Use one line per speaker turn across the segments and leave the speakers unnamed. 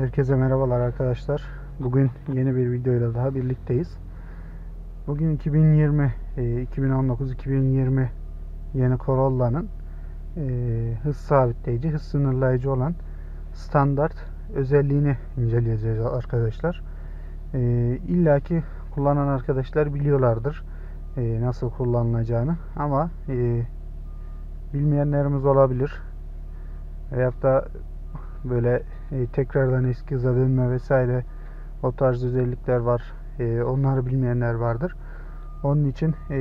Herkese merhabalar arkadaşlar. Bugün yeni bir videoyla daha birlikteyiz. Bugün 2020, 2019-2020 yeni Corolla'nın e, hız sabitleyici, hız sınırlayıcı olan standart özelliğini inceleyeceğiz arkadaşlar. E, İlla ki kullanan arkadaşlar biliyorlardır e, nasıl kullanılacağını ama bilmeyenlerimiz olabilir. Veyahut da böyle e, tekrardan eski hıza dönme vesaire o tarz özellikler var. E, onları bilmeyenler vardır. Onun için e,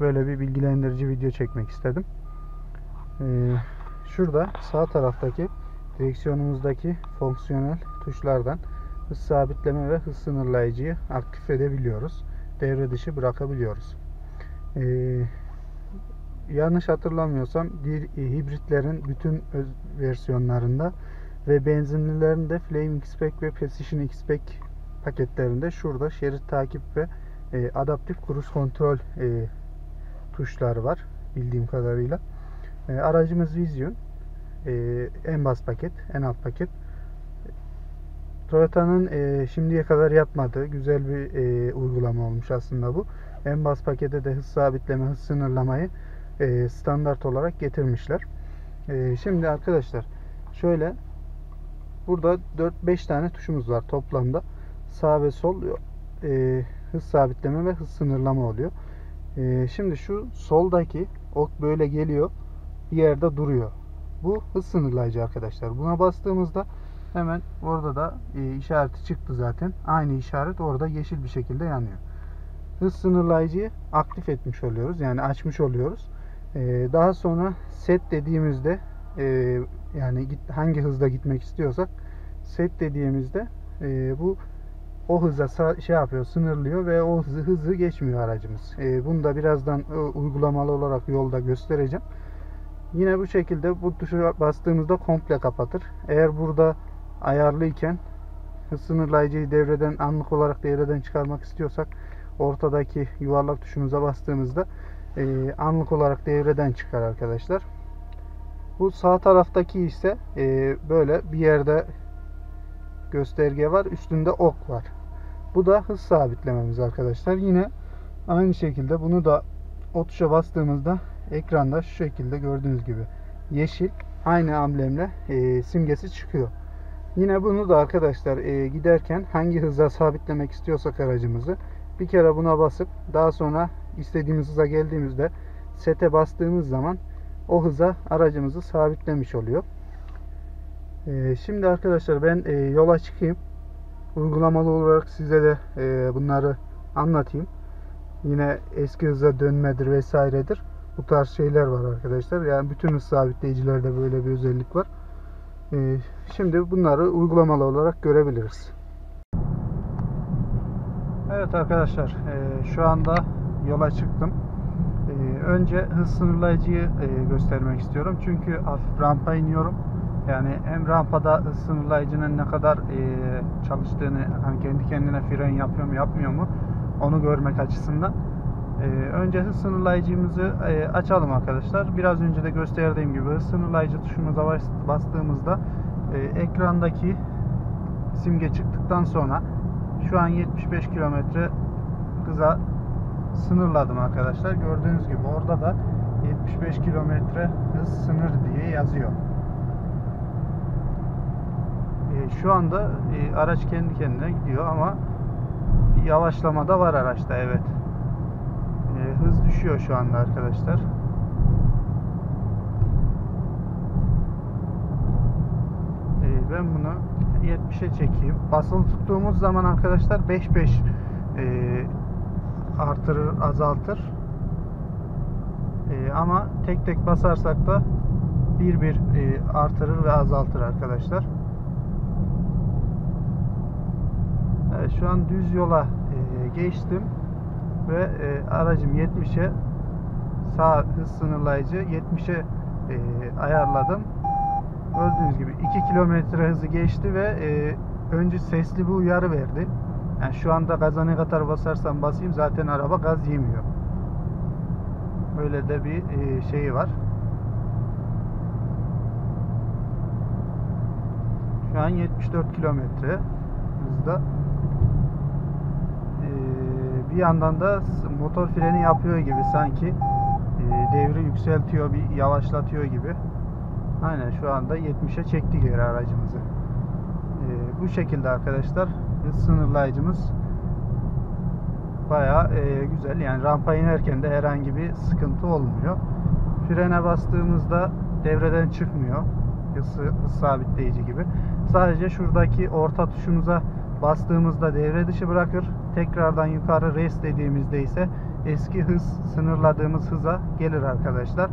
böyle bir bilgilendirici video çekmek istedim. Şurada sağ taraftaki direksiyonumuzdaki fonksiyonel tuşlardan hız sabitleme ve hız sınırlayıcıyı aktif edebiliyoruz. Devre dışı bırakabiliyoruz. E, yanlış hatırlamıyorsam hibritlerin bütün versiyonlarında ve benzinlilerin de Flaming Spec ve Precision X-Spec paketlerinde şurada şerit takip ve e, adaptif kruz kontrol e, tuşları var bildiğim kadarıyla. E, aracımız Vision e, en bas paket, en alt paket. Toyota'nın e, şimdiye kadar yapmadığı güzel bir e, uygulama olmuş aslında bu. En bas pakete de hız sabitleme, hız sınırlamayı e, standart olarak getirmişler. E, şimdi arkadaşlar şöyle Burada 4-5 tane tuşumuz var toplamda. Sağ ve sol e, hız sabitleme ve hız sınırlama oluyor. E, şimdi şu soldaki ok böyle geliyor. Bir yerde duruyor. Bu hız sınırlayıcı arkadaşlar. Buna bastığımızda hemen orada da e, işareti çıktı zaten. Aynı işaret orada yeşil bir şekilde yanıyor. Hız sınırlayıcıyı aktif etmiş oluyoruz. Yani açmış oluyoruz. E, daha sonra set dediğimizde e, yani git, hangi hızda gitmek istiyorsak set dediğimizde e, bu o hıza şey yapıyor, sınırlıyor ve o hızı, hızı geçmiyor aracımız. E, bunu da birazdan e, uygulamalı olarak yolda göstereceğim. Yine bu şekilde bu tuşa bastığımızda komple kapatır. Eğer burada ayarlıyken hız sınırlayıcıyı devreden anlık olarak devreden çıkarmak istiyorsak ortadaki yuvarlak tuşumuza bastığımızda e, anlık olarak devreden çıkar arkadaşlar. Bu sağ taraftaki ise e, böyle bir yerde gösterge var. Üstünde ok var. Bu da hız sabitlememiz arkadaşlar. Yine aynı şekilde bunu da o tuşa bastığımızda ekranda şu şekilde gördüğünüz gibi yeşil aynı amblemle e, simgesi çıkıyor. Yine bunu da arkadaşlar e, giderken hangi hıza sabitlemek istiyorsak aracımızı bir kere buna basıp daha sonra istediğimiz hıza geldiğimizde sete bastığımız zaman o hıza aracımızı sabitlemiş oluyor. Ee, şimdi arkadaşlar ben e, yola çıkayım. Uygulamalı olarak size de e, bunları anlatayım. Yine eski hıza dönmedir vesairedir. Bu tarz şeyler var arkadaşlar. Yani bütün hız sabitleyicilerde böyle bir özellik var. Ee, şimdi bunları uygulamalı olarak görebiliriz. Evet arkadaşlar e, şu anda yola çıktım. Ee, önce hız sınırlayıcıyı e, göstermek istiyorum. Çünkü hafif rampa iniyorum. Yani hem rampada hız sınırlayıcının ne kadar e, çalıştığını, hani kendi kendine fren yapıyor mu yapmıyor mu onu görmek açısından. E, önce hız sınırlayıcımızı açalım arkadaşlar. Biraz önce de gösterdiğim gibi hız sınırlayıcı tuşumuza bastığımızda ekrandaki simge çıktıktan sonra şu an 75 kilometre hıza sınırladım arkadaşlar. Gördüğünüz gibi orada da 75 kilometre hız sınır diye yazıyor. E, şu anda e, araç kendi kendine gidiyor ama yavaşlama da var araçta evet. E, hız düşüyor şu anda arkadaşlar. E, ben bunu 70'e çekeyim. Basılı tuttuğumuz zaman arkadaşlar 5-5 e, artırır, azaltır. Ee, ama tek tek basarsak da bir bir e, artırır ve azaltır arkadaşlar. Evet, şu an düz yola e, geçtim ve e, aracım 70'e sağ hız sınırlayıcı 70'e e, ayarladım. Gördüğünüz gibi 2 kilometre hızı geçti ve e, önce sesli bir uyarı verdi. Yani şu anda gaza ne kadar basarsam basayım zaten araba gaz yemiyor. Böyle de bir e, şeyi var. Şu an 74 kilometre hızda. Ee, bir yandan da motor freni yapıyor gibi sanki Ee, devri yükseltiyor, bir yavaşlatıyor gibi. Aynen şu anda 70'e çekti geri aracımızı. Bu şekilde arkadaşlar sınırlayıcımız bayağı e, güzel. Yani rampa inerken de herhangi bir sıkıntı olmuyor. Frene bastığımızda devreden çıkmıyor. Hız, hız sabitleyici gibi. Sadece şuradaki orta tuşumuza bastığımızda devre dışı bırakır. Tekrardan yukarı rest dediğimizde ise eski hız sınırladığımız hıza gelir arkadaşlar.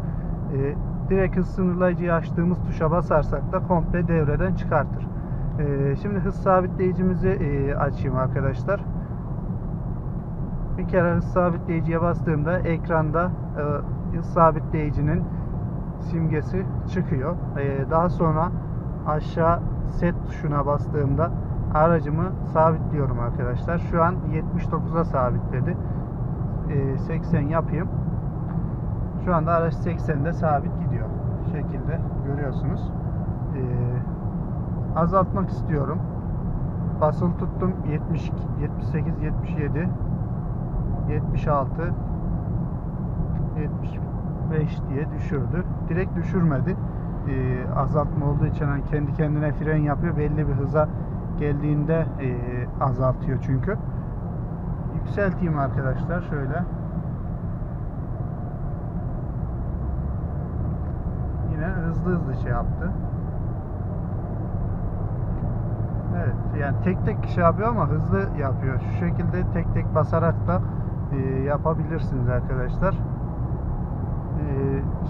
Ee, direkt hız sınırlayıcıyı açtığımız tuşa basarsak da komple devreden çıkartır. Ee, şimdi hız sabitleyicimizi e, açayım arkadaşlar. Bir kere hız sabitleyiciye bastığımda ekranda e, hız sabitleyicinin simgesi çıkıyor. E, daha sonra aşağı set tuşuna bastığımda aracımı sabitliyorum arkadaşlar. Şu an 79'a sabitledi. E, 80 yapayım. Şu anda araç 80'de sabit gidiyor. Şekilde görüyorsunuz. E, azaltmak istiyorum. Basılı tuttum 70 78 77 76 75 diye düşürdü. Direkt düşürmedi. Ee, azaltma olduğu için hani kendi kendine fren yapıyor. Belli bir hıza geldiğinde e, azaltıyor çünkü. Yükselteyim arkadaşlar şöyle. Yine hızlı hızlı şey yaptı. Evet yani tek tek şey yapıyor ama hızlı yapıyor. Şu şekilde tek tek basarak da e, yapabilirsiniz arkadaşlar. E,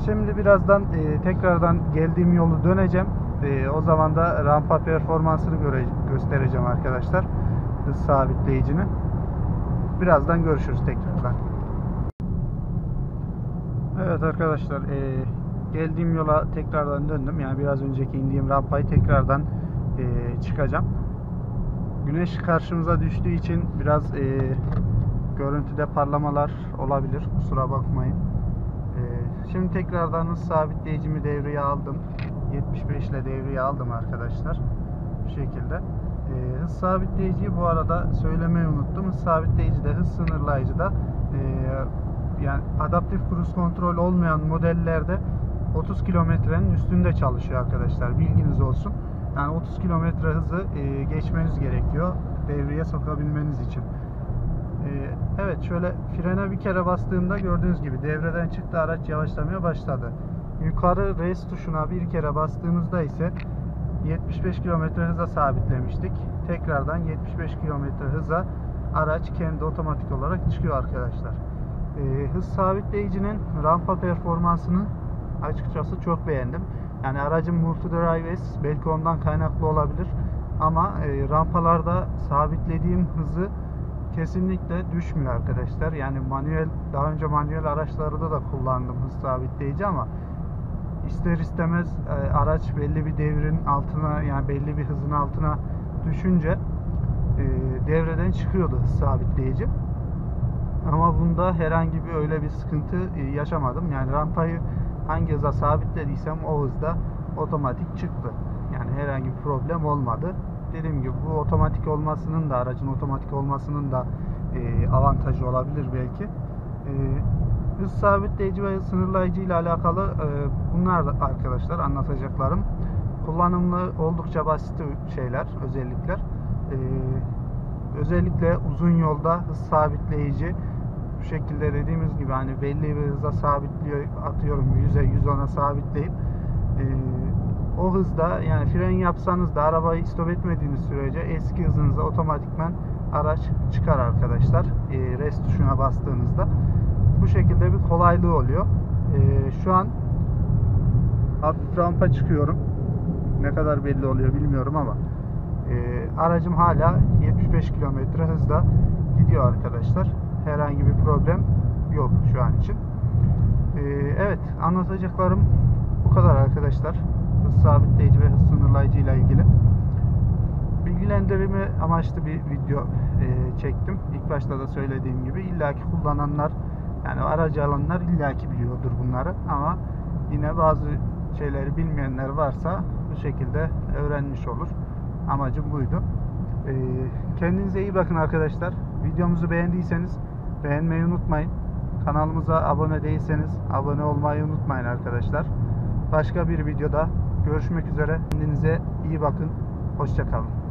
şimdi birazdan e, tekrardan geldiğim yolu döneceğim. E, o zaman da rampa performansını göre, göstereceğim arkadaşlar. Hız sabitleyicini. Birazdan görüşürüz tekrardan. Evet arkadaşlar e, geldiğim yola tekrardan döndüm. Yani biraz önceki indiğim rampayı tekrardan e, çıkacağım. Güneş karşımıza düştüğü için biraz e, görüntüde parlamalar olabilir. Kusura bakmayın. E, şimdi tekrardan hız sabitleyicimi devreye aldım. 75 ile devreye aldım arkadaşlar. Bu şekilde. E, hız sabitleyiciyi bu arada söylemeyi unuttum. Hız sabitleyici de hız sınırlayıcı da e, yani adaptif cruise kontrol olmayan modellerde 30 kilometrenin üstünde çalışıyor arkadaşlar. Bilginiz olsun. Yani 30 kilometre hızı e, geçmeniz gerekiyor devreye sokabilmeniz için. E, evet şöyle frene bir kere bastığımda gördüğünüz gibi devreden çıktı araç yavaşlamaya başladı. Yukarı res tuşuna bir kere bastığımızda ise 75 kilometre hıza sabitlemiştik. Tekrardan 75 kilometre hıza araç kendi otomatik olarak çıkıyor arkadaşlar. E, hız sabitleyicinin rampa performansını açıkçası çok beğendim. Yani aracın multi drive S belki ondan kaynaklı olabilir. Ama e, rampalarda sabitlediğim hızı kesinlikle düşmüyor arkadaşlar. Yani manuel daha önce manuel araçlarda da kullandım hız sabitleyici ama ister istemez e, araç belli bir devrin altına yani belli bir hızın altına düşünce e, devreden çıkıyordu hız sabitleyici. Ama bunda herhangi bir öyle bir sıkıntı e, yaşamadım. Yani rampayı hangi hıza sabitlediysem o hızda otomatik çıktı. Yani herhangi bir problem olmadı. Dediğim gibi bu otomatik olmasının da aracın otomatik olmasının da e, avantajı olabilir belki. E, hız sabitleyici ve sınırlayıcı ile alakalı e, bunlar da arkadaşlar anlatacaklarım. Kullanımlı oldukça basit şeyler, özellikler. E, özellikle uzun yolda hız sabitleyici şekilde dediğimiz gibi hani belli bir hıza sabitliyor atıyorum 100'e 110'a sabitleyip e, o hızda yani fren yapsanız da arabayı stop etmediğiniz sürece eski hızınıza otomatikman araç çıkar arkadaşlar. E, rest tuşuna bastığınızda bu şekilde bir kolaylığı oluyor. E, şu an hafif rampa çıkıyorum. Ne kadar belli oluyor bilmiyorum ama e, aracım hala 75 km hızda gidiyor arkadaşlar. Herhangi bir problem yok şu an için. E, evet anlatacaklarım bu kadar arkadaşlar. Hız sabitleyici ve hız sınırlayıcı ile ilgili. Bilgilendirme amaçlı bir video e, çektim. İlk başta da söylediğim gibi illaki kullananlar yani aracı alanlar illaki biliyordur bunları ama yine bazı şeyleri bilmeyenler varsa bu şekilde öğrenmiş olur. amacım buydu. Ee, kendinize iyi bakın arkadaşlar. Videomuzu beğendiyseniz beğenmeyi unutmayın. Kanalımıza abone değilseniz abone olmayı unutmayın arkadaşlar. Başka bir videoda görüşmek üzere. Kendinize iyi bakın. Hoşçakalın.